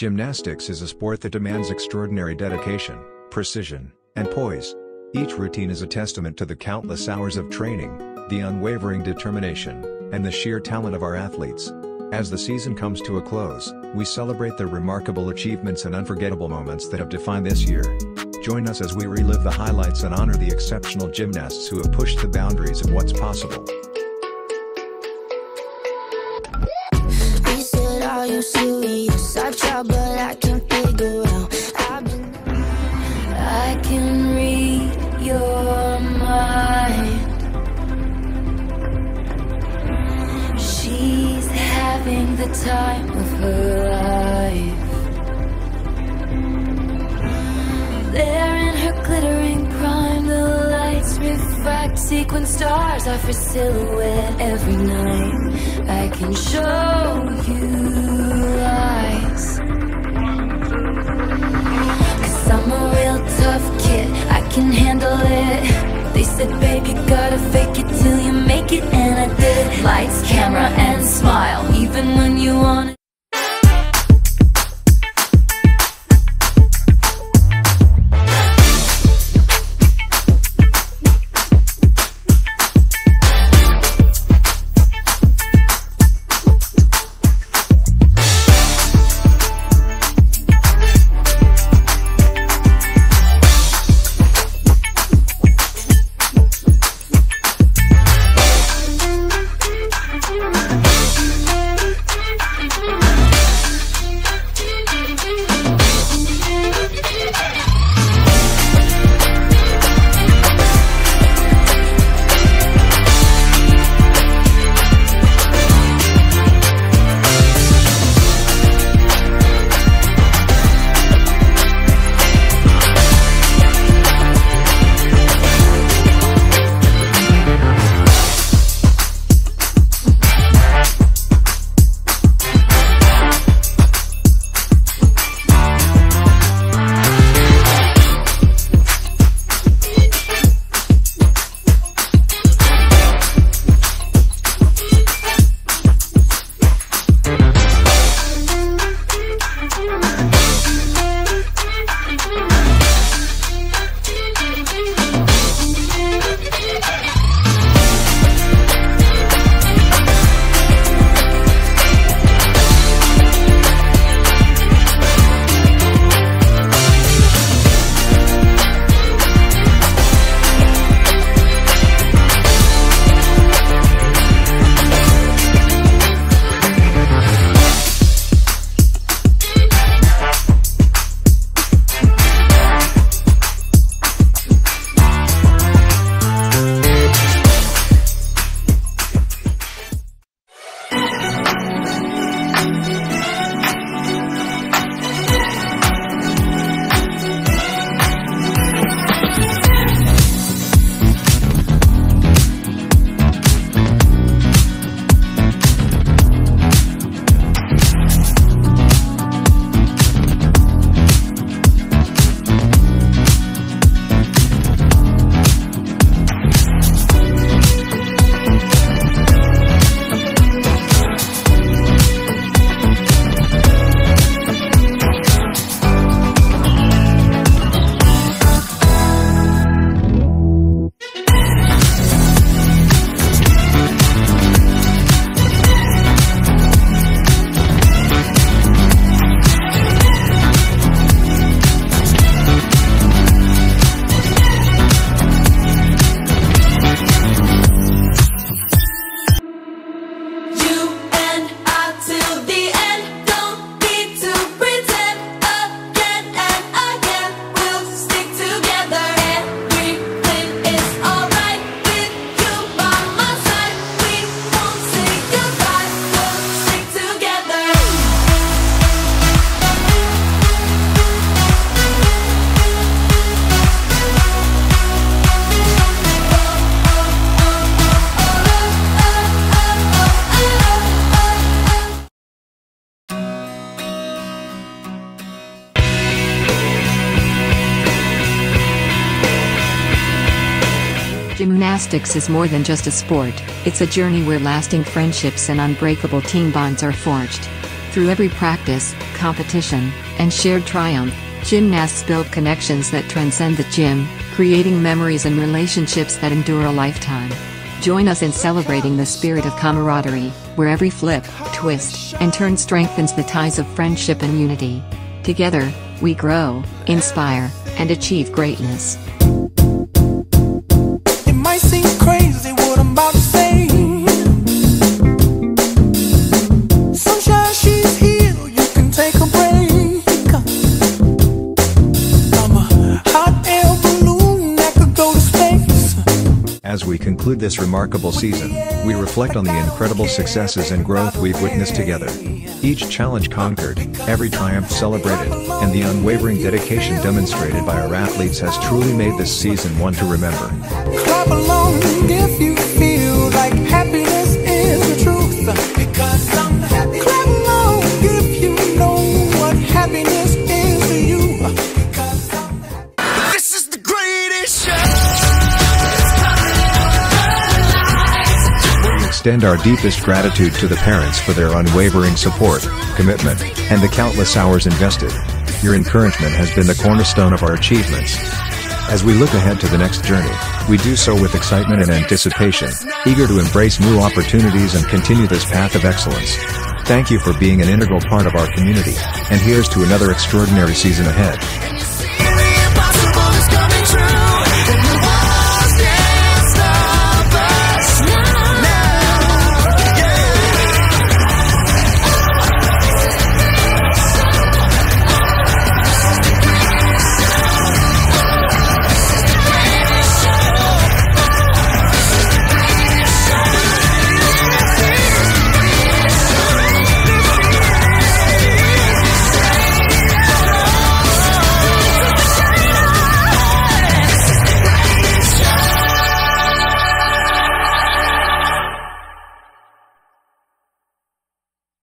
Gymnastics is a sport that demands extraordinary dedication, precision, and poise. Each routine is a testament to the countless hours of training, the unwavering determination, and the sheer talent of our athletes. As the season comes to a close, we celebrate the remarkable achievements and unforgettable moments that have defined this year. Join us as we relive the highlights and honor the exceptional gymnasts who have pushed the boundaries of what's possible. Said, Try, but I can't figure out. I've been. I can read your mind. She's having the time of her refract. Sequin stars off her silhouette every night. I can show you lies. Cause I'm a real tough kid, I can handle it. They said, babe, you gotta fake it till you make it, and I did. Lights, camera, and smile, even when you want Gymnastics is more than just a sport, it's a journey where lasting friendships and unbreakable team bonds are forged. Through every practice, competition, and shared triumph, gymnasts build connections that transcend the gym, creating memories and relationships that endure a lifetime. Join us in celebrating the spirit of camaraderie, where every flip, twist, and turn strengthens the ties of friendship and unity. Together, we grow, inspire, and achieve greatness. Conclude this remarkable season, we reflect on the incredible successes and growth we've witnessed together. Each challenge conquered, every triumph celebrated, and the unwavering dedication demonstrated by our athletes has truly made this season one to remember. Extend our deepest gratitude to the parents for their unwavering support, commitment, and the countless hours invested. Your encouragement has been the cornerstone of our achievements. As we look ahead to the next journey, we do so with excitement and anticipation, eager to embrace new opportunities and continue this path of excellence. Thank you for being an integral part of our community, and here's to another extraordinary season ahead.